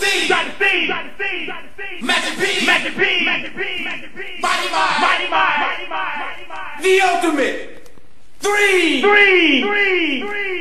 Steve, Dynasty, Magic P, Magic P, Magic P, Magic P, Mighty Mind, Mighty Mind, Mighty Mind, Mighty Mind. The Ultimate, three, Three, three, three.